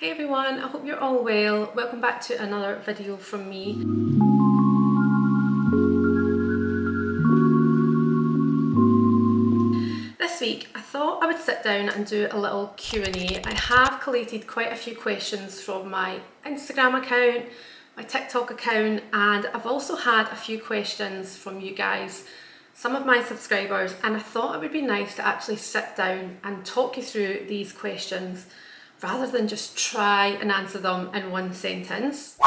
Hey everyone, I hope you're all well. Welcome back to another video from me. This week I thought I would sit down and do a little Q&A. I have collated quite a few questions from my Instagram account, my TikTok account and I've also had a few questions from you guys some of my subscribers and I thought it would be nice to actually sit down and talk you through these questions rather than just try and answer them in one sentence.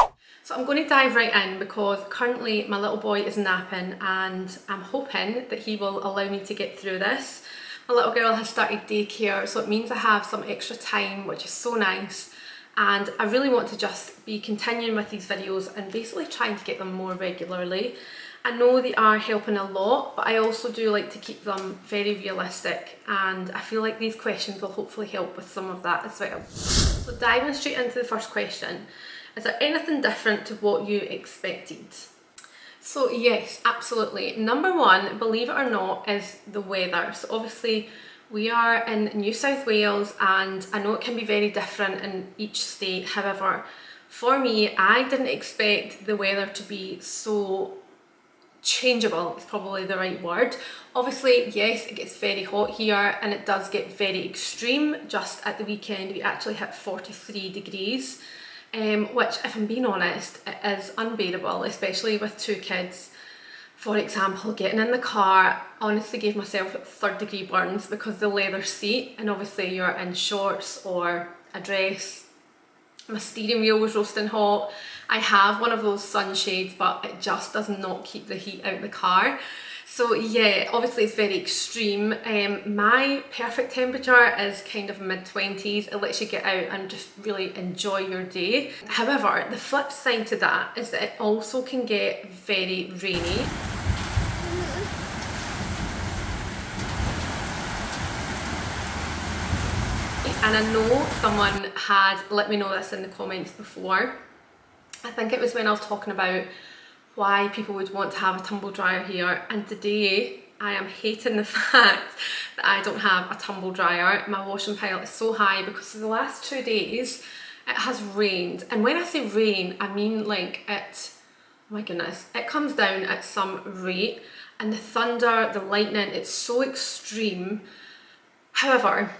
So I'm going to dive right in because currently my little boy is napping and I'm hoping that he will allow me to get through this. My little girl has started daycare so it means I have some extra time which is so nice and I really want to just be continuing with these videos and basically trying to get them more regularly. I know they are helping a lot, but I also do like to keep them very realistic and I feel like these questions will hopefully help with some of that as well. So diving straight into the first question, is there anything different to what you expected? So yes, absolutely. Number one, believe it or not, is the weather. So obviously we are in New South Wales and I know it can be very different in each state. However, for me, I didn't expect the weather to be so changeable is probably the right word. Obviously, yes, it gets very hot here and it does get very extreme. Just at the weekend, we actually hit 43 degrees, um, which if I'm being honest, is unbearable, especially with two kids. For example, getting in the car, honestly gave myself third degree burns because the leather seat and obviously you're in shorts or a dress. My steering wheel was roasting hot I have one of those sunshades but it just does not keep the heat out of the car. So yeah, obviously it's very extreme. Um, my perfect temperature is kind of mid 20s. It lets you get out and just really enjoy your day. However, the flip side to that is that it also can get very rainy. And I know someone had let me know this in the comments before I think it was when I was talking about why people would want to have a tumble dryer here and today I am hating the fact that I don't have a tumble dryer. My washing pile is so high because for the last two days it has rained and when I say rain I mean like it, oh my goodness, it comes down at some rate and the thunder, the lightning, it's so extreme. However,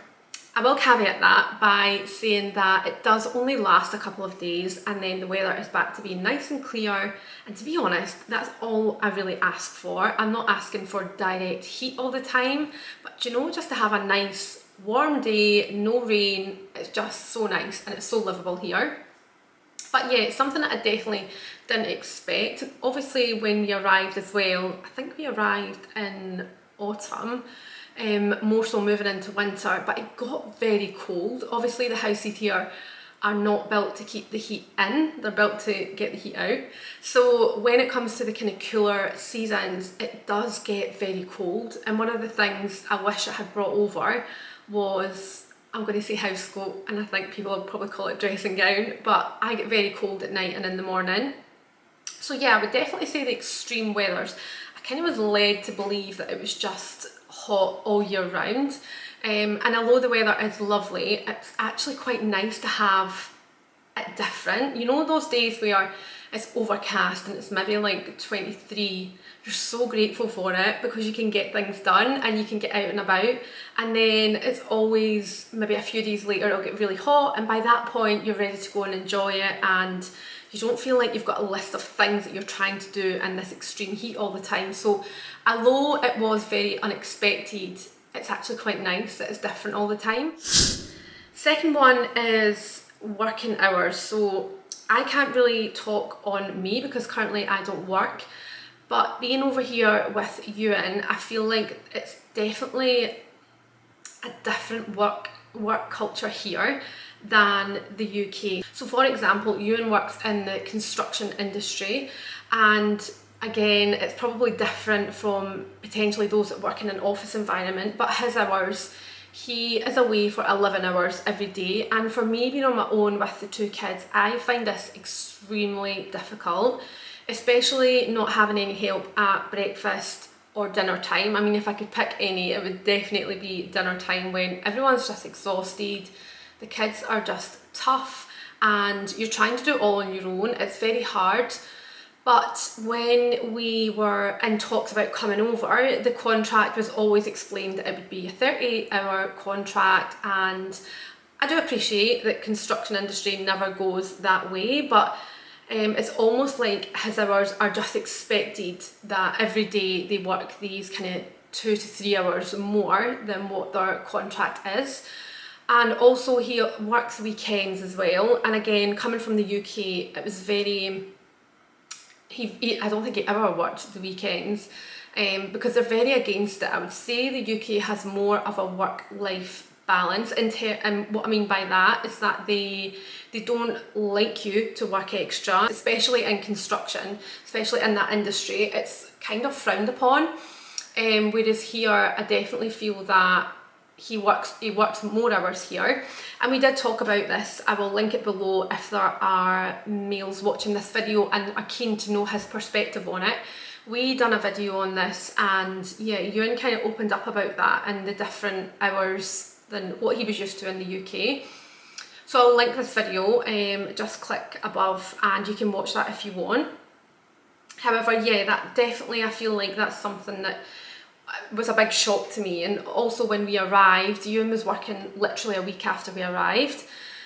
I will caveat that by saying that it does only last a couple of days and then the weather is back to being nice and clear and to be honest that's all I really ask for. I'm not asking for direct heat all the time but you know just to have a nice warm day, no rain, it's just so nice and it's so livable here. But yeah, it's something that I definitely didn't expect. Obviously when we arrived as well, I think we arrived in autumn um, more so moving into winter, but it got very cold. Obviously the houses here are not built to keep the heat in, they're built to get the heat out. So when it comes to the kind of cooler seasons, it does get very cold. And one of the things I wish I had brought over was, I'm going to say house coat, and I think people would probably call it dressing gown, but I get very cold at night and in the morning. So yeah, I would definitely say the extreme weathers. I kind of was led to believe that it was just hot all year round. Um, and although the weather is lovely, it's actually quite nice to have it different. You know those days where it's overcast and it's maybe like 23, you're so grateful for it because you can get things done and you can get out and about. And then it's always maybe a few days later it'll get really hot and by that point you're ready to go and enjoy it and you don't feel like you've got a list of things that you're trying to do in this extreme heat all the time. So although it was very unexpected, it's actually quite nice that it's different all the time. Second one is working hours. So I can't really talk on me because currently I don't work, but being over here with Ewan, I feel like it's definitely a different work work culture here than the UK. So for example, Ewan works in the construction industry and again, it's probably different from potentially those that work in an office environment, but his hours, he is away for 11 hours every day. And for me being on my own with the two kids, I find this extremely difficult, especially not having any help at breakfast or dinner time. I mean, if I could pick any, it would definitely be dinner time when everyone's just exhausted, The kids are just tough and you're trying to do it all on your own. It's very hard. But when we were in talks about coming over, the contract was always explained that it would be a 30 hour contract and I do appreciate that construction industry never goes that way, but um, it's almost like his hours are just expected that every day they work these kind of two to three hours more than what their contract is. And also he works weekends as well. And again, coming from the UK, it was very, he, he I don't think he ever worked the weekends um, because they're very against it. I would say the UK has more of a work-life balance and, and what I mean by that is that they they don't like you to work extra especially in construction especially in that industry it's kind of frowned upon um, whereas here I definitely feel that he works he works more hours here and we did talk about this I will link it below if there are males watching this video and are keen to know his perspective on it we done a video on this and yeah Ewan kind of opened up about that and the different hours than what he was used to in the UK. So I'll link this video, um, just click above and you can watch that if you want. However, yeah, that definitely I feel like that's something that was a big shock to me and also when we arrived, Ewan was working literally a week after we arrived.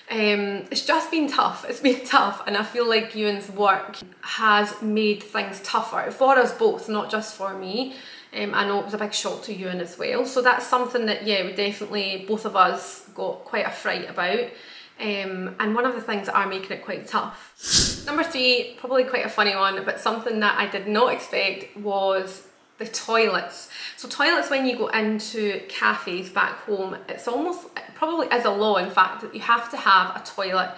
Um, it's just been tough, it's been tough and I feel like Ewan's work has made things tougher for us both, not just for me. Um, I know it was a big shock to Ewan as well. So that's something that, yeah, we definitely, both of us got quite a fright about. Um, and one of the things that are making it quite tough. Number three, probably quite a funny one, but something that I did not expect was the toilets. So toilets when you go into cafes back home, it's almost, probably as a law in fact, that you have to have a toilet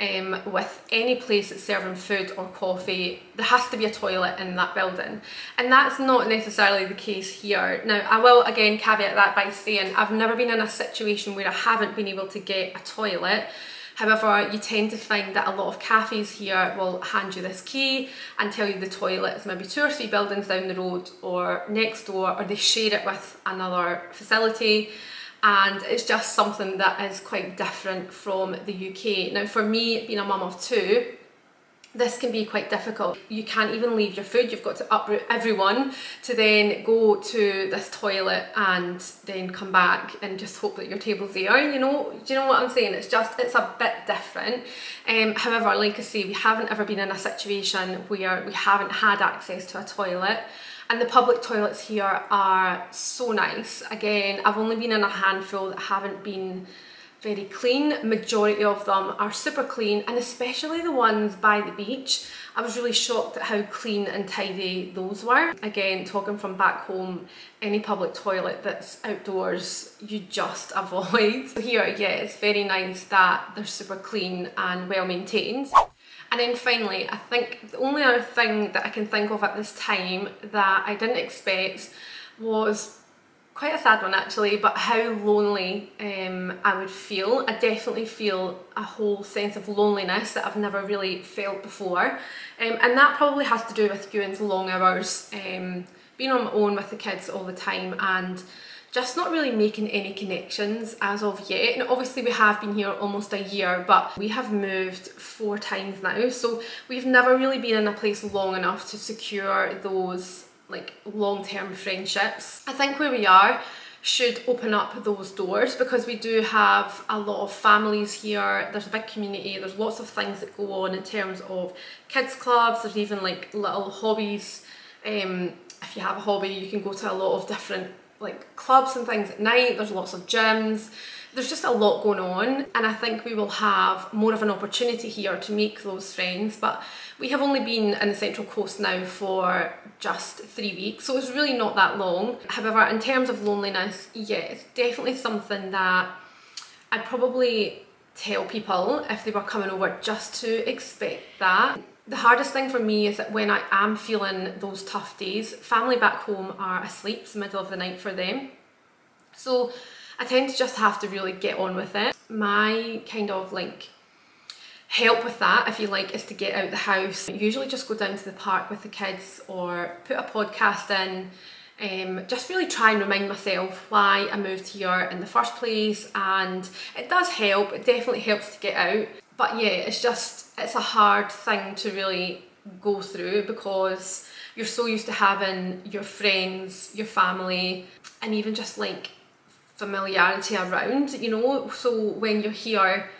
um, with any place that's serving food or coffee, there has to be a toilet in that building. And that's not necessarily the case here. Now, I will again caveat that by saying I've never been in a situation where I haven't been able to get a toilet. However, you tend to find that a lot of cafes here will hand you this key and tell you the toilet is maybe two or three buildings down the road or next door or they share it with another facility and it's just something that is quite different from the UK. Now for me, being a mum of two, this can be quite difficult. You can't even leave your food, you've got to uproot everyone to then go to this toilet and then come back and just hope that your table's there, you know? Do you know what I'm saying? It's just, it's a bit different. Um, however, like I say, we haven't ever been in a situation where we haven't had access to a toilet and the public toilets here are so nice. Again, I've only been in a handful that haven't been very clean. Majority of them are super clean and especially the ones by the beach. I was really shocked at how clean and tidy those were. Again, talking from back home, any public toilet that's outdoors, you just avoid. Here, yeah, it's very nice that they're super clean and well maintained. And then finally, I think the only other thing that I can think of at this time that I didn't expect was quite a sad one actually, but how lonely um, I would feel. I definitely feel a whole sense of loneliness that I've never really felt before. Um, and that probably has to do with Ewan's long hours, um, being on my own with the kids all the time and just not really making any connections as of yet. And obviously we have been here almost a year, but we have moved four times now. So we've never really been in a place long enough to secure those like long-term friendships. I think where we are should open up those doors because we do have a lot of families here. There's a big community. There's lots of things that go on in terms of kids clubs. There's even like little hobbies. Um, if you have a hobby you can go to a lot of different like clubs and things at night, there's lots of gyms, there's just a lot going on and I think we will have more of an opportunity here to make those friends but we have only been in the Central Coast now for just three weeks so it's really not that long. However in terms of loneliness yeah it's definitely something that I'd probably tell people if they were coming over just to expect that. The hardest thing for me is that when I am feeling those tough days, family back home are asleep, it's the middle of the night for them. So I tend to just have to really get on with it. My kind of like help with that, if you like, is to get out the house. I usually just go down to the park with the kids or put a podcast in um, just really try and remind myself why I moved here in the first place and it does help, it definitely helps to get out but yeah it's just it's a hard thing to really go through because you're so used to having your friends, your family and even just like familiarity around you know? So when you're here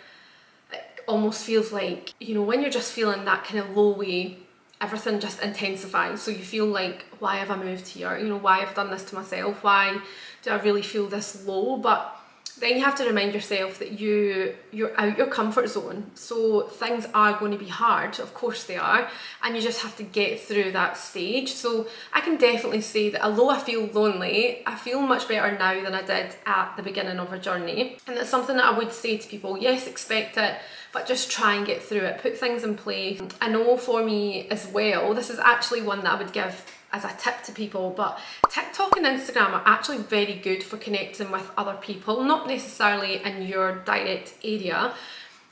it almost feels like you know when you're just feeling that kind of low way everything just intensifies. So you feel like why have I moved here? You know why have I done this to myself? Why do I really feel this low? But then you have to remind yourself that you you're out your comfort zone. So things are going to be hard of course they are and you just have to get through that stage. So I can definitely say that although I feel lonely I feel much better now than I did at the beginning of our journey. And that's something that I would say to people yes expect it but just try and get through it. Put things in place I know for me as well this is actually one that I would give as a tip to people but TikTok and Instagram are actually very good for connecting with other people not necessarily in your direct area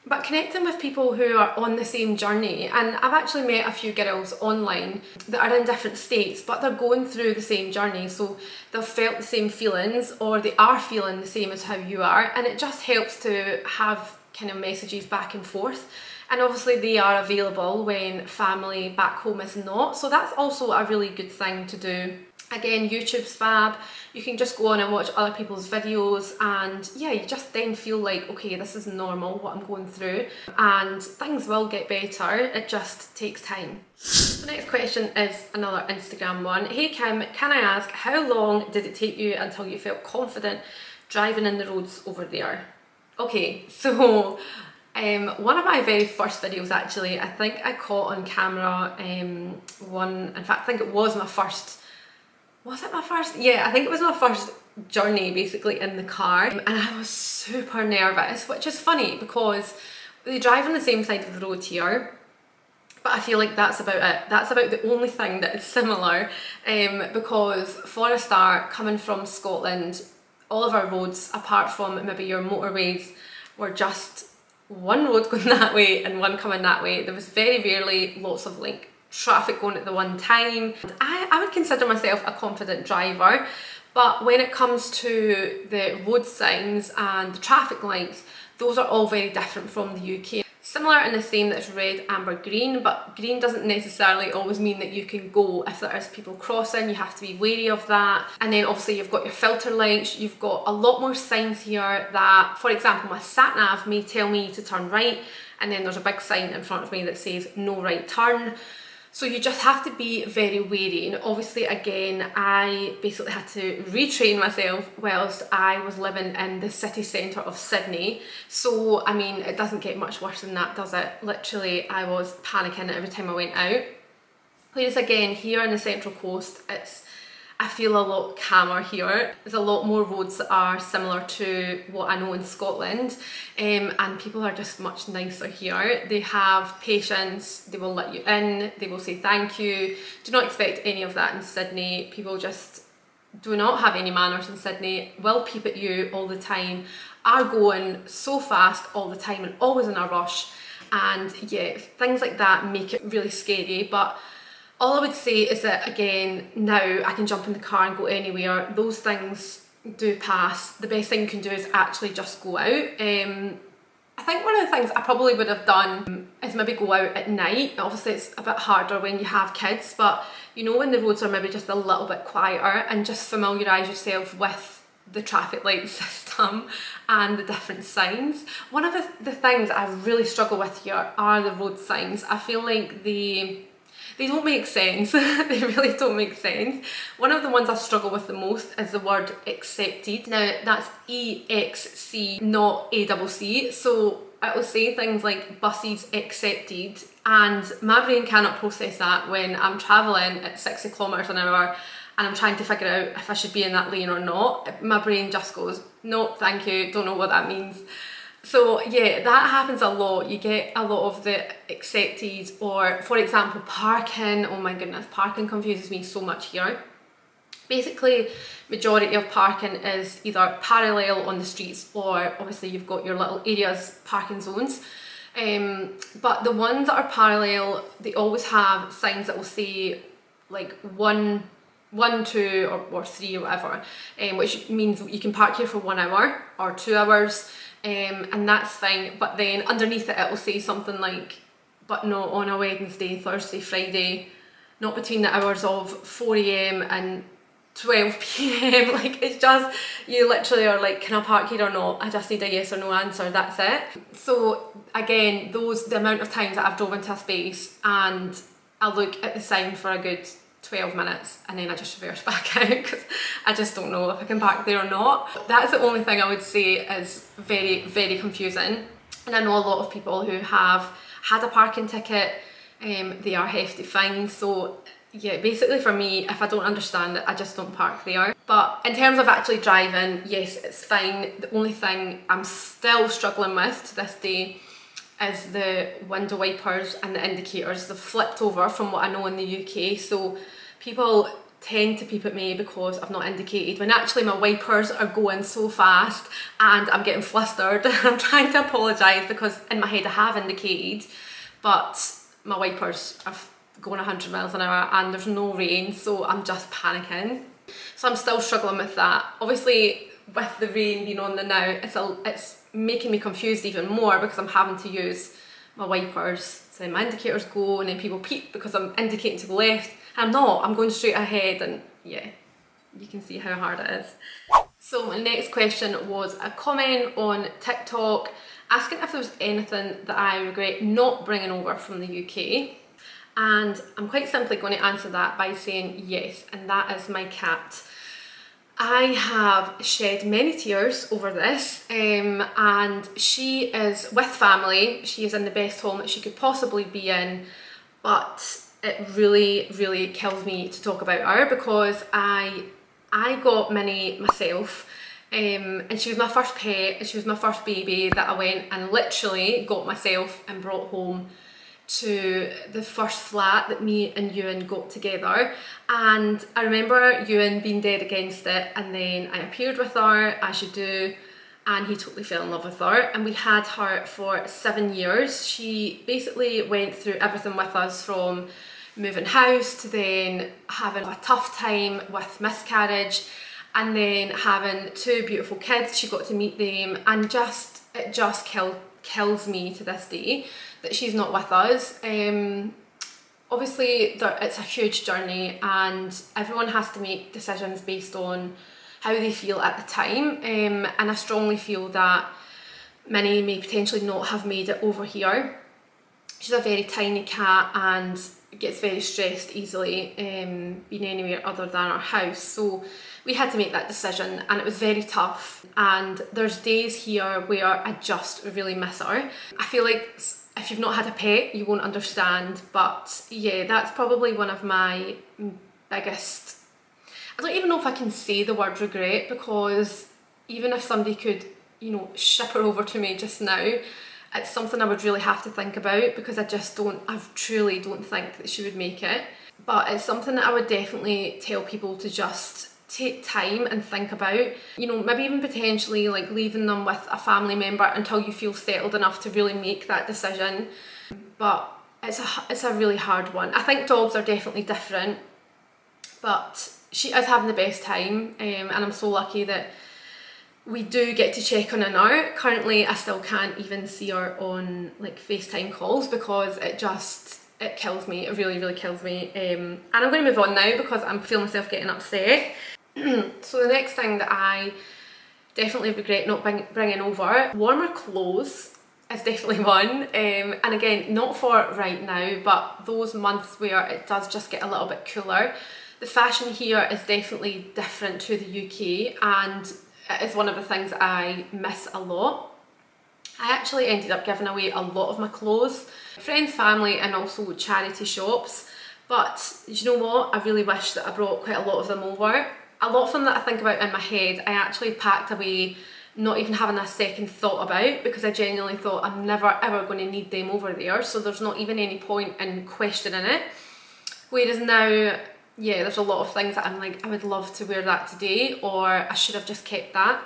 but connecting with people who are on the same journey. And I've actually met a few girls online that are in different states but they're going through the same journey. So they've felt the same feelings or they are feeling the same as how you are. And it just helps to have kind of messages back and forth. And obviously they are available when family back home is not. So that's also a really good thing to do again youtube's fab. You can just go on and watch other people's videos and yeah you just then feel like okay this is normal what i'm going through and things will get better. It just takes time. So next question is another instagram one. Hey kim can i ask how long did it take you until you felt confident driving in the roads over there? Okay so um, one of my very first videos actually, I think I caught on camera um, one, in fact I think it was my first, was it my first? Yeah, I think it was my first journey basically in the car and I was super nervous, which is funny because we drive on the same side of the road here but I feel like that's about it. That's about the only thing that is similar um, because for a start, coming from Scotland, all of our roads, apart from maybe your motorways, were just one road going that way and one coming that way. There was very rarely lots of like traffic going at the one time. I, I would consider myself a confident driver, but when it comes to the road signs and the traffic lights, those are all very different from the UK. Similar in the same that's red, amber, green, but green doesn't necessarily always mean that you can go. If there is people crossing, you have to be wary of that. And then obviously you've got your filter lights, you've got a lot more signs here that, for example, my sat nav may tell me to turn right, and then there's a big sign in front of me that says no right turn. So you just have to be very wary and obviously again I basically had to retrain myself whilst I was living in the city centre of Sydney. So I mean it doesn't get much worse than that does it? Literally I was panicking every time I went out. Whereas again here on the central coast it's I feel a lot calmer here. There's a lot more roads that are similar to what I know in Scotland um, and people are just much nicer here. They have patience, they will let you in, they will say thank you. Do not expect any of that in Sydney. People just do not have any manners in Sydney, will peep at you all the time, are going so fast all the time and always in a rush and yeah, things like that make it really scary but all I would say is that again, now I can jump in the car and go anywhere. Those things do pass. The best thing you can do is actually just go out. Um, I think one of the things I probably would have done is maybe go out at night. Obviously it's a bit harder when you have kids, but you know when the roads are maybe just a little bit quieter and just familiarise yourself with the traffic light system and the different signs. One of the, the things I really struggle with here are the road signs. I feel like the they don't make sense. they really don't make sense. One of the ones I struggle with the most is the word excepted. Now that's E-X-C, not A-double-C. So it will say things like buses excepted and my brain cannot process that when I'm travelling at 60 kilometres an hour and I'm trying to figure out if I should be in that lane or not. My brain just goes, no, thank you, don't know what that means. So yeah, that happens a lot. You get a lot of the excepted or for example, parking. Oh my goodness, parking confuses me so much here. Basically, majority of parking is either parallel on the streets or obviously you've got your little areas, parking zones. Um, but the ones that are parallel, they always have signs that will say like one one, two, or, or three, or whatever, um, which means you can park here for one hour or two hours, um, and that's fine. But then underneath it, it will say something like, but not on a Wednesday, Thursday, Friday, not between the hours of 4 a.m. and 12 p.m. like it's just you literally are like can I park here or not I just need a yes or no answer that's it so again those the amount of times that I've drove into a space and I look at the sign for a good 12 minutes and then I just reverse back out because I just don't know if I can park there or not that's the only thing I would say is very very confusing and I know a lot of people who have had a parking ticket um, they are hefty fines so yeah, basically for me, if I don't understand it, I just don't park there. But in terms of actually driving, yes, it's fine. The only thing I'm still struggling with to this day is the window wipers and the indicators. They've flipped over from what I know in the UK. So people tend to peep at me because I've not indicated when actually my wipers are going so fast and I'm getting flustered I'm trying to apologise because in my head I have indicated but my wipers are going 100 miles an hour and there's no rain so I'm just panicking. So I'm still struggling with that. Obviously with the rain being on the now it's, a, it's making me confused even more because I'm having to use my wipers so my indicators go and then people peep because I'm indicating to the left I'm not, I'm going straight ahead and yeah, you can see how hard it is. So my next question was a comment on TikTok asking if there was anything that I regret not bringing over from the UK and I'm quite simply going to answer that by saying yes and that is my cat. I have shed many tears over this um, and she is with family, she is in the best home that she could possibly be in but it really really kills me to talk about her because I I got Minnie myself um, and she was my first pet and she was my first baby that I went and literally got myself and brought home to the first flat that me and Ewan got together and I remember Ewan being dead against it and then I appeared with her as you do and he totally fell in love with her and we had her for seven years. She basically went through everything with us from moving house to then having a tough time with miscarriage and then having two beautiful kids. She got to meet them and just, it just killed, kills me to this day that she's not with us. Um, obviously, it's a huge journey and everyone has to make decisions based on how they feel at the time. Um, and I strongly feel that Minnie may potentially not have made it over here. She's a very tiny cat and gets very stressed easily um, being anywhere other than our house. So we had to make that decision and it was very tough. And there's days here where I just really miss her. I feel like if you've not had a pet, you won't understand. But yeah, that's probably one of my biggest, I don't even know if I can say the word regret because even if somebody could, you know, ship her over to me just now, it's something I would really have to think about because I just don't, I truly don't think that she would make it. But it's something that I would definitely tell people to just take time and think about. You know maybe even potentially like leaving them with a family member until you feel settled enough to really make that decision. But it's a it's a really hard one. I think dogs are definitely different but she is having the best time um, and I'm so lucky that we do get to check on her now. Currently I still can't even see her on like FaceTime calls because it just it kills me, it really really kills me um, and I'm going to move on now because I'm feeling myself getting upset. so the next thing that I definitely regret not bring, bringing over, warmer clothes is definitely one. Um, and again, not for right now, but those months where it does just get a little bit cooler. The fashion here is definitely different to the UK and it is one of the things I miss a lot. I actually ended up giving away a lot of my clothes, friends, family and also charity shops. But you know what? I really wish that I brought quite a lot of them over a lot of them that I think about in my head, I actually packed away not even having a second thought about because I genuinely thought I'm never ever going to need them over there so there's not even any point in questioning it. Whereas now, yeah, there's a lot of things that I'm like, I would love to wear that today or I should have just kept that.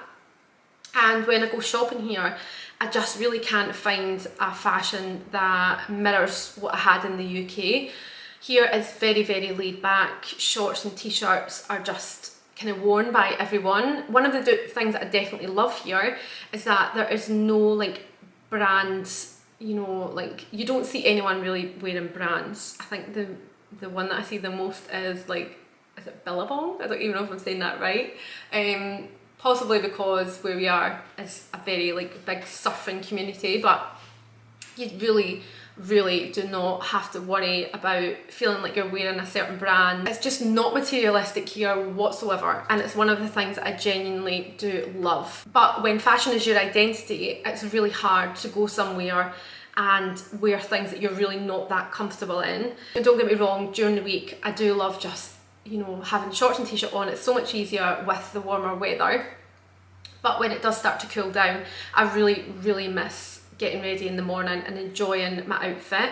And when I go shopping here, I just really can't find a fashion that mirrors what I had in the UK Here is very, very laid back. Shorts and t-shirts are just kind of worn by everyone. One of the things that I definitely love here is that there is no like brands, you know, like you don't see anyone really wearing brands. I think the the one that I see the most is like, is it Billabong? I don't even know if I'm saying that right. Um, possibly because where we are is a very like big surfing community, but you really really do not have to worry about feeling like you're wearing a certain brand. It's just not materialistic here whatsoever and it's one of the things that I genuinely do love. But when fashion is your identity, it's really hard to go somewhere and wear things that you're really not that comfortable in. And don't get me wrong, during the week I do love just, you know, having shorts and t-shirt on. It's so much easier with the warmer weather. But when it does start to cool down, I really, really miss getting ready in the morning and enjoying my outfit.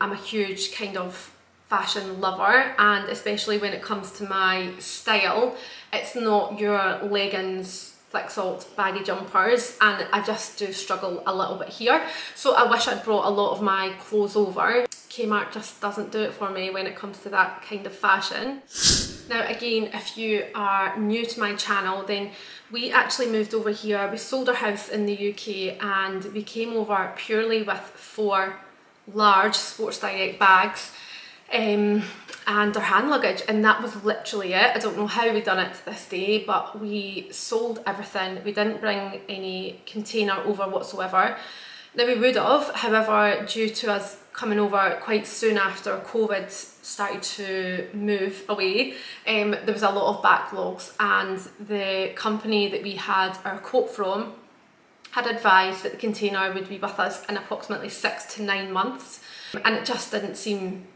I'm a huge kind of fashion lover and especially when it comes to my style, it's not your leggings salt baggy jumpers and I just do struggle a little bit here so I wish I'd brought a lot of my clothes over. Kmart just doesn't do it for me when it comes to that kind of fashion. Now again, if you are new to my channel, then we actually moved over here. We sold our house in the UK and we came over purely with four large Sports Direct bags um, and our hand luggage and that was literally it. I don't know how we done it to this day but we sold everything. We didn't bring any container over whatsoever. Now we would have, however, due to us coming over quite soon after COVID started to move away, um, there was a lot of backlogs and the company that we had our quote from had advised that the container would be with us in approximately six to nine months and it just didn't seem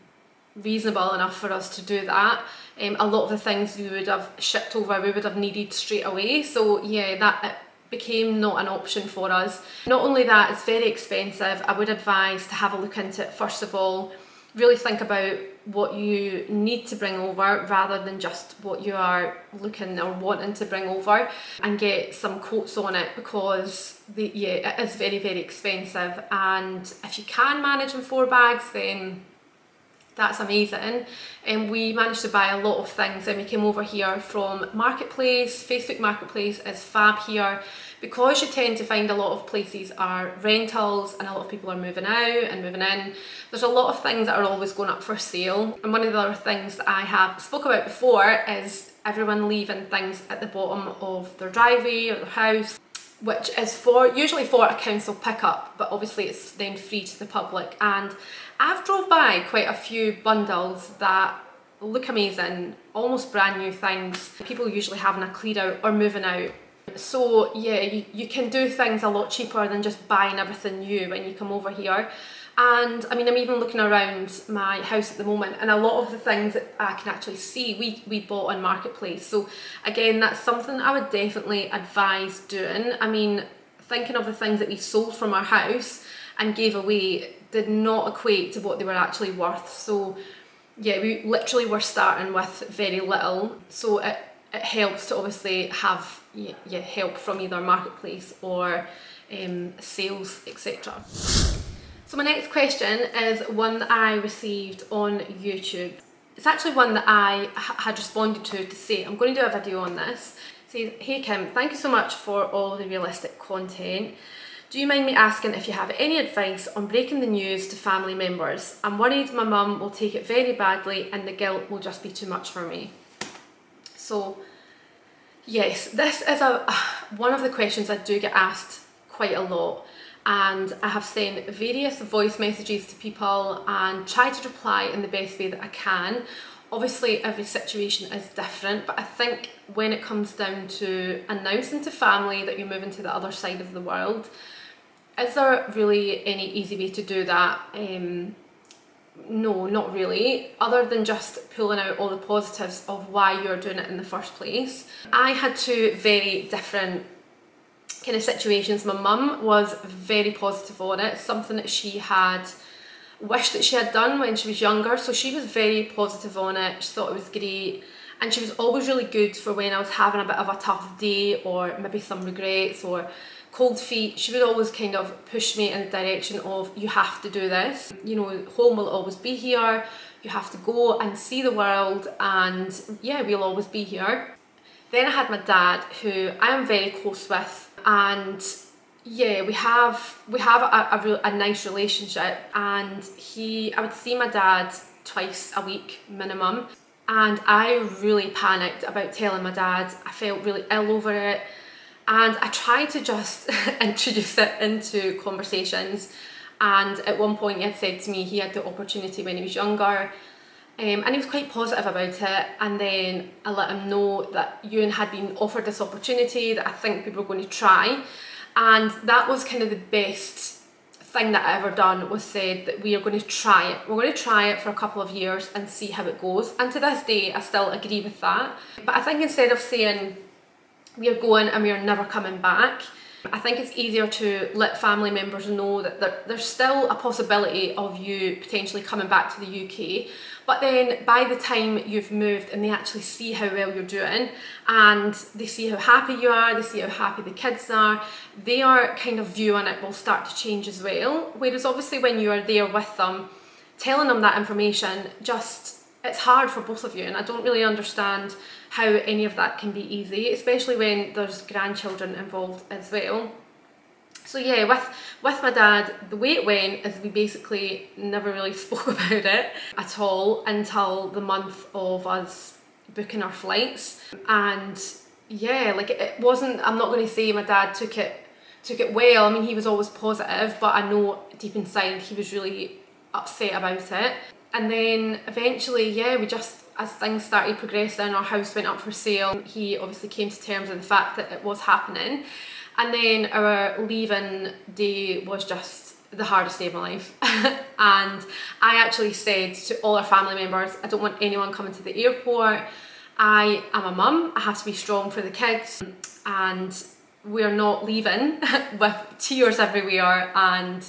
reasonable enough for us to do that. Um, a lot of the things we would have shipped over we would have needed straight away so yeah that became not an option for us. Not only that, it's very expensive. I would advise to have a look into it first of all. Really think about what you need to bring over rather than just what you are looking or wanting to bring over and get some quotes on it because the, yeah, it is very, very expensive. And if you can manage in four bags, then that's amazing. And we managed to buy a lot of things and we came over here from marketplace. Facebook marketplace is fab here. Because you tend to find a lot of places are rentals and a lot of people are moving out and moving in there's a lot of things that are always going up for sale. And one of the other things that i have spoke about before is everyone leaving things at the bottom of their driveway or their house which is for usually for a council pickup but obviously it's then free to the public. And I've drove by quite a few bundles that look amazing, almost brand new things. People usually having a clear out or moving out. So yeah, you, you can do things a lot cheaper than just buying everything new when you come over here. And I mean, I'm even looking around my house at the moment and a lot of the things that I can actually see, we, we bought on Marketplace. So again, that's something I would definitely advise doing. I mean, thinking of the things that we sold from our house and gave away did not equate to what they were actually worth. So yeah, we literally were starting with very little. So it, it helps to obviously have yeah, help from either marketplace or um, sales, etc. So my next question is one that I received on YouTube. It's actually one that I had responded to to say I'm going to do a video on this. It says, hey Kim, thank you so much for all the realistic content. Do you mind me asking if you have any advice on breaking the news to family members? I'm worried my mum will take it very badly and the guilt will just be too much for me. So yes, this is a one of the questions I do get asked quite a lot and I have sent various voice messages to people and tried to reply in the best way that I can. Obviously every situation is different but I think when it comes down to announcing to family that you're moving to the other side of the world is there really any easy way to do that? Um, no, not really, other than just pulling out all the positives of why you're doing it in the first place. I had two very different kind of situations. My mum was very positive on it, something that she had wished that she had done when she was younger, so she was very positive on it, she thought it was great, and she was always really good for when I was having a bit of a tough day or maybe some regrets or cold feet. She would always kind of push me in the direction of you have to do this. You know, home will always be here. You have to go and see the world and yeah, we'll always be here. Then I had my dad who I am very close with and yeah, we have we have a, a, real, a nice relationship and he I would see my dad twice a week minimum and I really panicked about telling my dad. I felt really ill over it and I tried to just introduce it into conversations. And at one point he had said to me he had the opportunity when he was younger um, and he was quite positive about it. And then I let him know that Ewan had been offered this opportunity that I think we were going to try. And that was kind of the best thing that I ever done was said that we are going to try it. We're going to try it for a couple of years and see how it goes. And to this day I still agree with that. But I think instead of saying we are going and we are never coming back. I think it's easier to let family members know that there, there's still a possibility of you potentially coming back to the UK but then by the time you've moved and they actually see how well you're doing and they see how happy you are, they see how happy the kids are, their kind of view on it will start to change as well. Whereas obviously when you are there with them, telling them that information just it's hard for both of you and I don't really understand how any of that can be easy, especially when there's grandchildren involved as well. So yeah, with, with my dad, the way it went is we basically never really spoke about it at all until the month of us booking our flights. And yeah, like it wasn't, I'm not going to say my dad took it took it well. I mean, he was always positive, but I know deep inside he was really upset about it. And then eventually, yeah, we just, as things started progressing, our house went up for sale. He obviously came to terms with the fact that it was happening. And then our leaving day was just the hardest day of my life. and I actually said to all our family members, I don't want anyone coming to the airport. I am a mum, I have to be strong for the kids. And we're not leaving with tears everywhere and,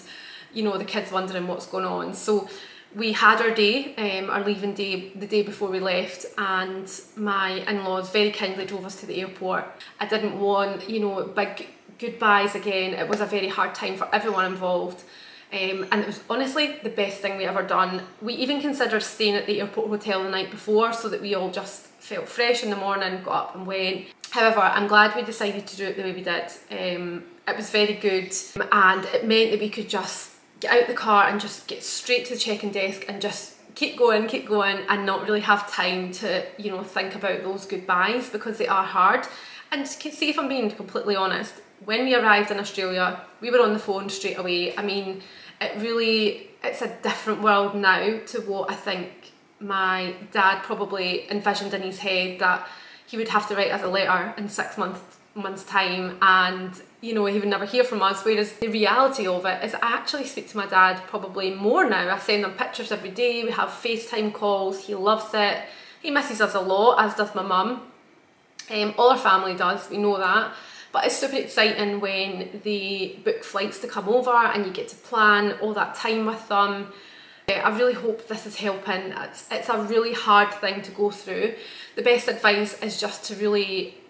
you know, the kids wondering what's going on. So we had our day, um, our leaving day, the day before we left, and my in-laws very kindly drove us to the airport. I didn't want, you know, big goodbyes again. It was a very hard time for everyone involved. Um, and it was honestly the best thing we ever done. We even considered staying at the airport hotel the night before so that we all just felt fresh in the morning, got up and went. However, I'm glad we decided to do it the way we did. Um, it was very good and it meant that we could just get out the car and just get straight to the check-in desk and just keep going, keep going and not really have time to, you know, think about those goodbyes because they are hard. And see if I'm being completely honest, when we arrived in Australia, we were on the phone straight away. I mean, it really, it's a different world now to what I think my dad probably envisioned in his head that he would have to write us a letter in six months months time and you know he would never hear from us whereas the reality of it is I actually speak to my dad probably more now. I send him pictures every day we have FaceTime calls he loves it. He misses us a lot as does my mum. Um, all our family does we know that. But it's super exciting when they book flights to come over and you get to plan all that time with them. I really hope this is helping. It's, it's a really hard thing to go through. The best advice is just to really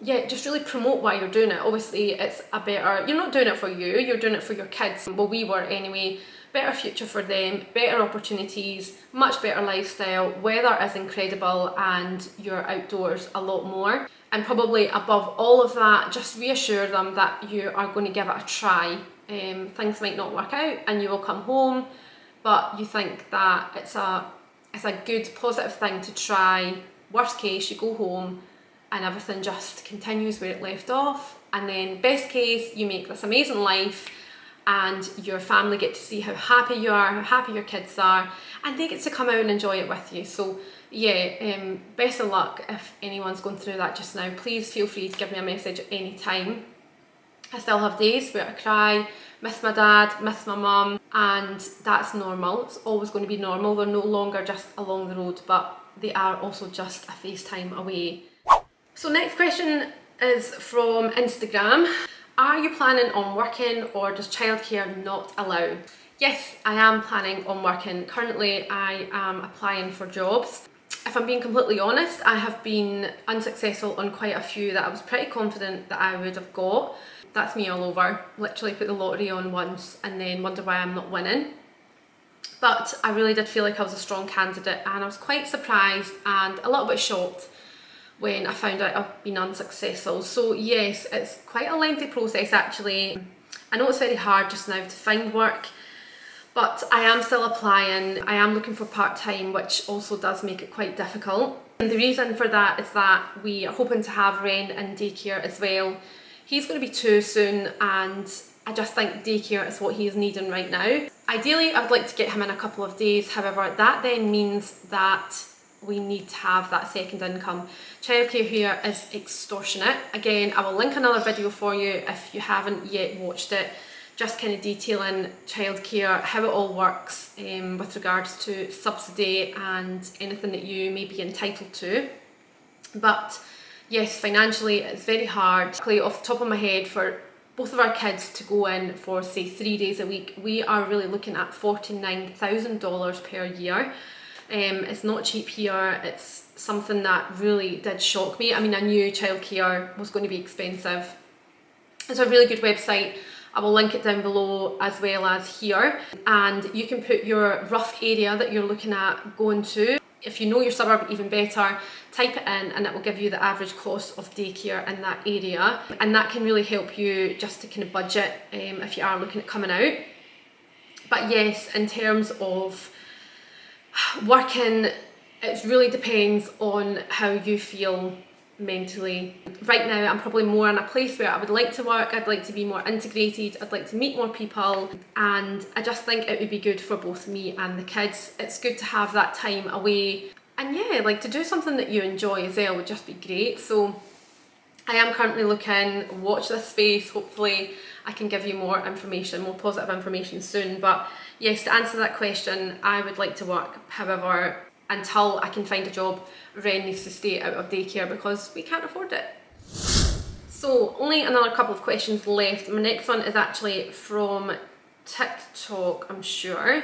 yeah, just really promote why you're doing it. Obviously, it's a better, you're not doing it for you, you're doing it for your kids. Well, we were anyway. Better future for them, better opportunities, much better lifestyle, weather is incredible and you're outdoors a lot more. And probably above all of that, just reassure them that you are going to give it a try. Um, things might not work out and you will come home, but you think that it's a, it's a good positive thing to try. Worst case, you go home, and everything just continues where it left off. And then best case you make this amazing life and your family get to see how happy you are, how happy your kids are and they get to come out and enjoy it with you. So yeah um, best of luck if anyone's going through that just now. Please feel free to give me a message at any time. I still have days where I cry, miss my dad, miss my mum and that's normal, it's always going to be normal, they're no longer just along the road but they are also just a FaceTime away so next question is from Instagram. Are you planning on working or does childcare not allow? Yes, I am planning on working. Currently, I am applying for jobs. If I'm being completely honest, I have been unsuccessful on quite a few that I was pretty confident that I would have got. that's me all over. Literally put the lottery on once and then wonder why I'm not winning. But I really did feel like I was a strong candidate and I was quite surprised and a little bit shocked when I found out I've been unsuccessful. So yes, it's quite a lengthy process actually. I know it's very hard just now to find work, but I am still applying. I am looking for part-time, which also does make it quite difficult. And the reason for that is that we are hoping to have Ren in daycare as well. He's going to be two soon and I just think daycare is what he is needing right now. Ideally, I would like to get him in a couple of days. However, that then means that we need to have that second income. Childcare here is extortionate. Again, I will link another video for you if you haven't yet watched it, just kind of detailing childcare, how it all works um, with regards to subsidy and anything that you may be entitled to. But yes, financially it's very hard. Clearly off the top of my head for both of our kids to go in for say three days a week, we are really looking at $49,000 per year. Um, it's not cheap here. It's something that really did shock me. I mean, I knew childcare was going to be expensive. It's a really good website. I will link it down below as well as here. And you can put your rough area that you're looking at going to. If you know your suburb even better, type it in and it will give you the average cost of daycare in that area. And that can really help you just to kind of budget um, if you are looking at coming out. But yes, in terms of working, it really depends on how you feel mentally. Right now I'm probably more in a place where I would like to work, I'd like to be more integrated, I'd like to meet more people and I just think it would be good for both me and the kids. It's good to have that time away and yeah, like to do something that you enjoy as well would just be great. So I am currently looking, watch this space, hopefully I can give you more information, more positive information soon. But yes, to answer that question, I would like to work. However, until I can find a job, Ren needs to stay out of daycare because we can't afford it. So only another couple of questions left. My next one is actually from TikTok, I'm sure.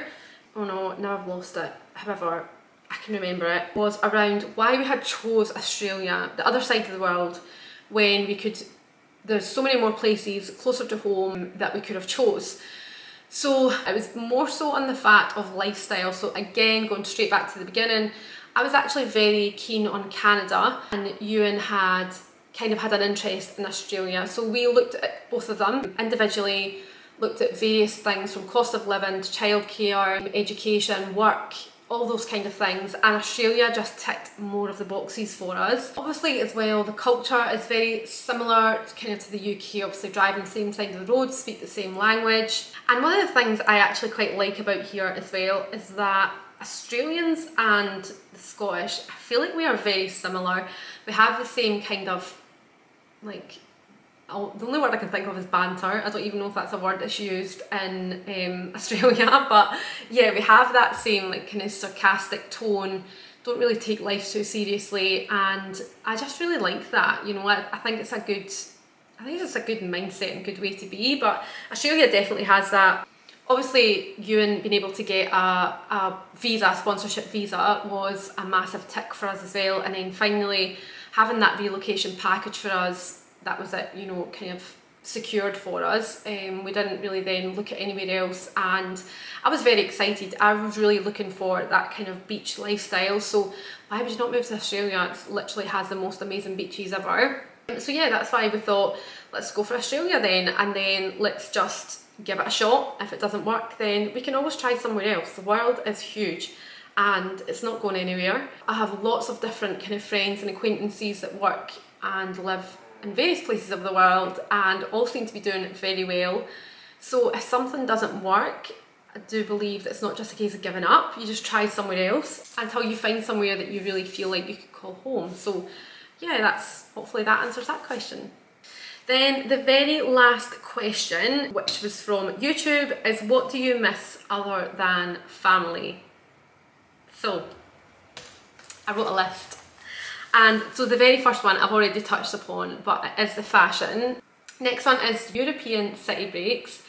Oh no, now I've lost it. However, I can remember it, was around why we had chose Australia, the other side of the world, when we could, there's so many more places closer to home that we could have chose. So it was more so on the fact of lifestyle. So again, going straight back to the beginning, I was actually very keen on Canada and Ewan had kind of had an interest in Australia. So we looked at both of them individually, looked at various things from cost of living to childcare, education, work, all those kind of things and Australia just ticked more of the boxes for us. Obviously as well the culture is very similar kind of to the UK, obviously driving the same side of the road, speak the same language and one of the things I actually quite like about here as well is that Australians and the Scottish, I feel like we are very similar. We have the same kind of like I'll, the only word I can think of is banter. I don't even know if that's a word that's used in um, Australia, but yeah, we have that same like kind of sarcastic tone. Don't really take life too seriously, and I just really like that. You know, I, I think it's a good, I think it's a good mindset and good way to be. But Australia definitely has that. Obviously, Ewan being able to get a, a visa, sponsorship visa, was a massive tick for us as well. And then finally, having that relocation package for us that was it, you know, kind of secured for us. Um, we didn't really then look at anywhere else and I was very excited. I was really looking for that kind of beach lifestyle. So why would you not move to Australia? It literally has the most amazing beaches ever. So yeah, that's why we thought, let's go for Australia then. And then let's just give it a shot. If it doesn't work, then we can always try somewhere else. The world is huge and it's not going anywhere. I have lots of different kind of friends and acquaintances that work and live in various places of the world and all seem to be doing it very well. So if something doesn't work, I do believe that it's not just a case of giving up, you just try somewhere else until you find somewhere that you really feel like you could call home. So yeah, that's hopefully that answers that question. Then the very last question, which was from YouTube, is what do you miss other than family? So I wrote a list and so the very first one I've already touched upon, but is the fashion. Next one is European city breaks.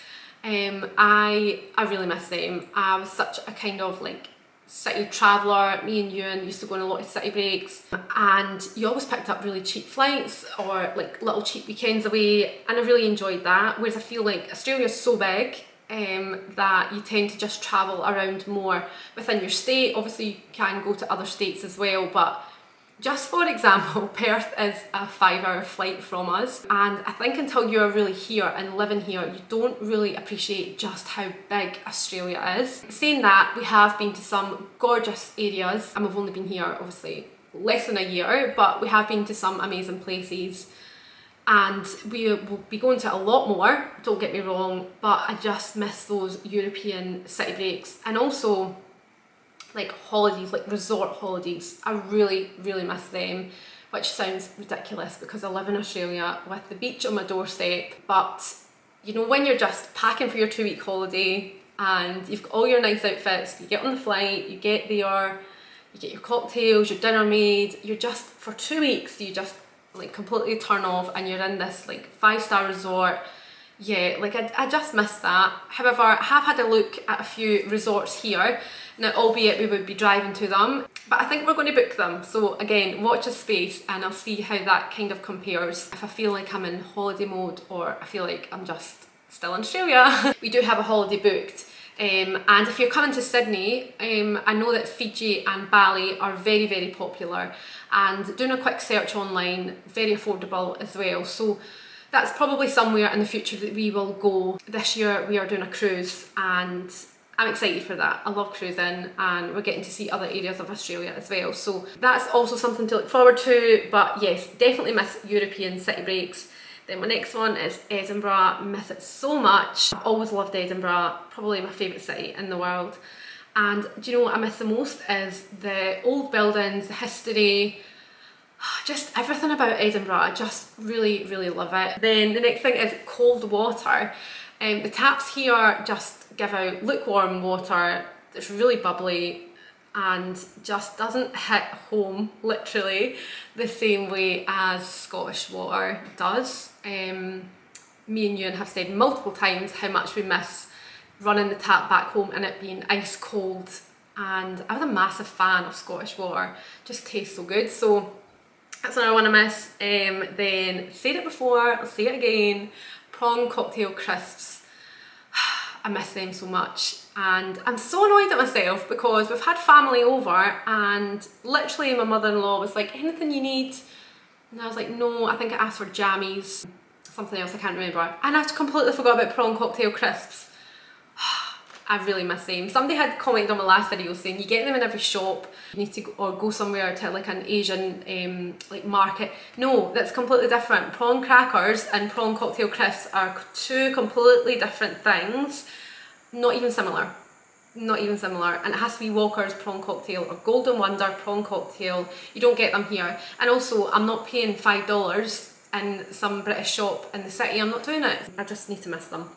Um, I, I really miss them. I was such a kind of like city traveller, me and Ewan used to go on a lot of city breaks and you always picked up really cheap flights or like little cheap weekends away and I really enjoyed that. Whereas I feel like Australia's so big um, that you tend to just travel around more within your state. Obviously you can go to other states as well but just for example, Perth is a five hour flight from us and I think until you're really here and living here you don't really appreciate just how big Australia is. Saying that, we have been to some gorgeous areas and we've only been here obviously less than a year but we have been to some amazing places and we will be going to a lot more, don't get me wrong, but I just miss those European city breaks and also like holidays, like resort holidays. I really, really miss them, which sounds ridiculous because I live in Australia with the beach on my doorstep. But you know, when you're just packing for your two week holiday and you've got all your nice outfits, you get on the flight, you get there, you get your cocktails, your dinner made, you're just, for two weeks, you just like completely turn off and you're in this like five star resort yeah like I, I just missed that however I have had a look at a few resorts here now, albeit we would be driving to them, but I think we're going to book them. So again, watch a space and I'll see how that kind of compares. If I feel like I'm in holiday mode or I feel like I'm just still in Australia. we do have a holiday booked. Um, and if you're coming to Sydney, um, I know that Fiji and Bali are very, very popular and doing a quick search online, very affordable as well. So that's probably somewhere in the future that we will go. This year we are doing a cruise and I'm excited for that. I love cruising and we're getting to see other areas of Australia as well. So that's also something to look forward to. But yes, definitely miss European city breaks. Then my next one is Edinburgh. Miss it so much. I've always loved Edinburgh. Probably my favourite city in the world. And do you know what I miss the most is the old buildings, the history, just everything about Edinburgh. I just really, really love it. Then the next thing is cold water. Um, the taps here just give out lukewarm water that's really bubbly and just doesn't hit home literally the same way as Scottish water does. Um, me and Ewan have said multiple times how much we miss running the tap back home and it being ice cold and I was a massive fan of Scottish water, just tastes so good. So that's another one I miss. Um, then said it before, I'll say it again, prawn cocktail crisps. I miss them so much. And I'm so annoyed at myself because we've had family over and literally my mother-in-law was like anything you need? And I was like no I think I asked for jammies something else I can't remember. And I've completely forgot about prawn cocktail crisps I really miss them. Somebody had commented on my last video saying you get them in every shop, you need to go, or go somewhere to like an Asian um, like market. No, that's completely different. Prawn crackers and prawn cocktail crisps are two completely different things, not even similar. Not even similar, and it has to be Walker's prawn cocktail or Golden Wonder prawn cocktail. You don't get them here, and also I'm not paying five dollars in some British shop in the city. I'm not doing it. I just need to miss them.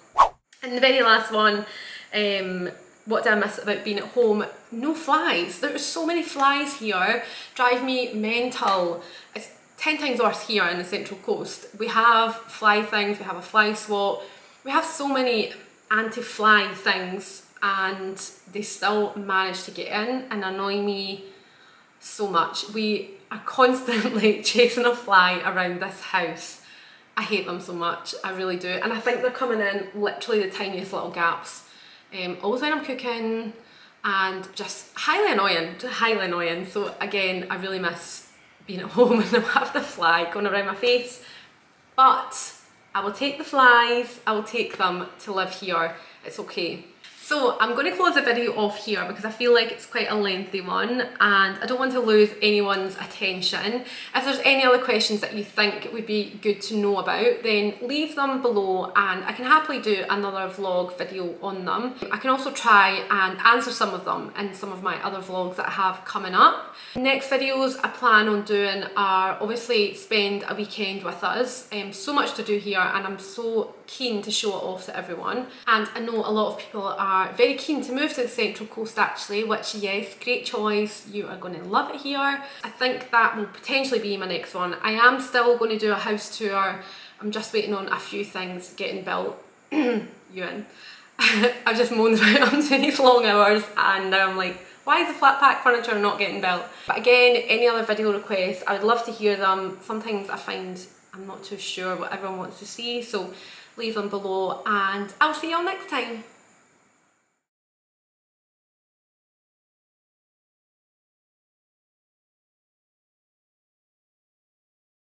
And the very last one um, what do I miss about being at home? No flies. There are so many flies here. Drive me mental. It's 10 times worse here in the Central Coast. We have fly things, we have a fly swat, we have so many anti-fly things and they still manage to get in and annoy me so much. We are constantly chasing a fly around this house. I hate them so much, I really do. And I think they're coming in literally the tiniest little gaps um, always when I'm cooking and just highly annoying, just highly annoying. So again, I really miss being at home and I have the fly going around my face. But I will take the flies, I will take them to live here. It's okay. So I'm going to close the video off here because I feel like it's quite a lengthy one and I don't want to lose anyone's attention. If there's any other questions that you think would be good to know about then leave them below and I can happily do another vlog video on them. I can also try and answer some of them in some of my other vlogs that I have coming up. Next videos I plan on doing are obviously spend a weekend with us. Um, so much to do here and I'm so keen to show it off to everyone and I know a lot of people are very keen to move to the Central Coast actually which yes great choice you are going to love it here I think that will potentially be my next one I am still going to do a house tour I'm just waiting on a few things getting built Ewan I've just moaned about I'm these long hours and now I'm like why is the flat pack furniture not getting built? But again, any other video requests, I would love to hear them. Sometimes I find I'm not too sure what everyone wants to see, so leave them below and I'll see y'all next time.